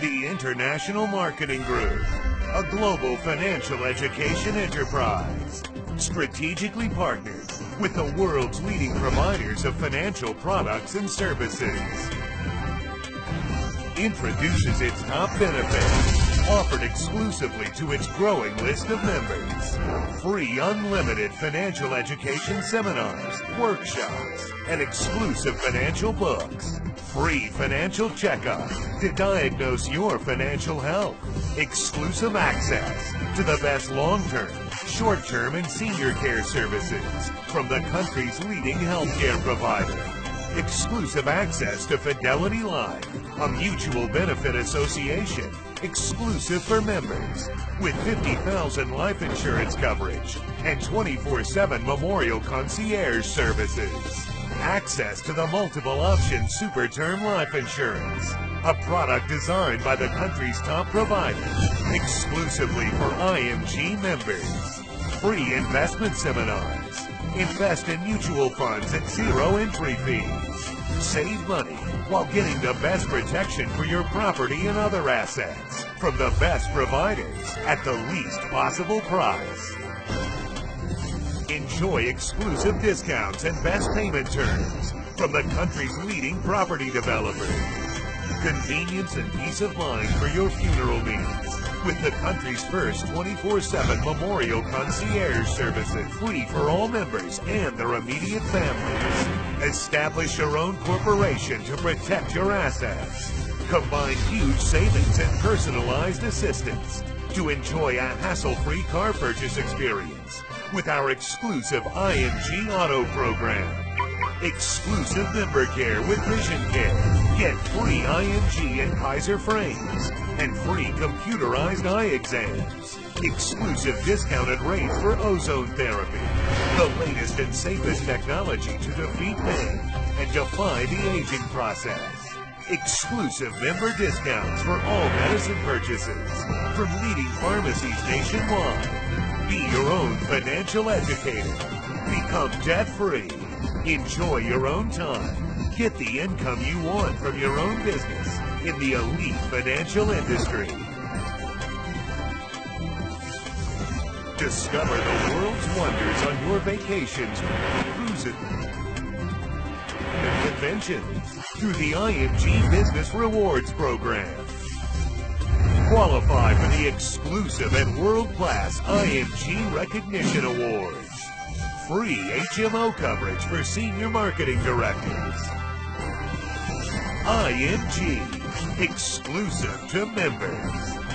The International Marketing Group, a global financial education enterprise, strategically partnered with the world's leading providers of financial products and services. Introduces its top benefits, offered exclusively to its growing list of members. Free unlimited financial education seminars, workshops, and exclusive financial books. Free financial checkup to diagnose your financial health. Exclusive access to the best long-term, short-term, and senior care services from the country's leading healthcare provider. Exclusive access to Fidelity Life, a mutual benefit association exclusive for members with 50,000 life insurance coverage and 24-7 memorial concierge services. Access to the multiple option super term life insurance, a product designed by the country's top provider exclusively for IMG members. Free investment seminars. Invest in mutual funds at zero entry fees. Save money while getting the best protection for your property and other assets from the best providers at the least possible price. Enjoy exclusive discounts and best payment terms from the country's leading property developers. Convenience and peace of mind for your funeral needs with the country's first 24-7 memorial concierge services free for all members and their immediate families. Establish your own corporation to protect your assets. Combine huge savings and personalized assistance to enjoy a hassle-free car purchase experience with our exclusive IMG Auto program. Exclusive member care with Vision Care. Get free IMG and Kaiser frames and free computerized eye exams. Exclusive discounted rates for ozone therapy. The latest and safest technology to defeat pain and defy the aging process. Exclusive member discounts for all medicine purchases from leading pharmacies nationwide. Be your own financial educator. Become debt-free. Enjoy your own time. Get the income you want from your own business in the elite financial industry. Discover the world's wonders on your vacations, cruises, and conventions through the IMG Business Rewards Program. Qualify for the exclusive and world-class IMG Recognition Awards. Free HMO coverage for senior marketing directors. IMG, exclusive to members.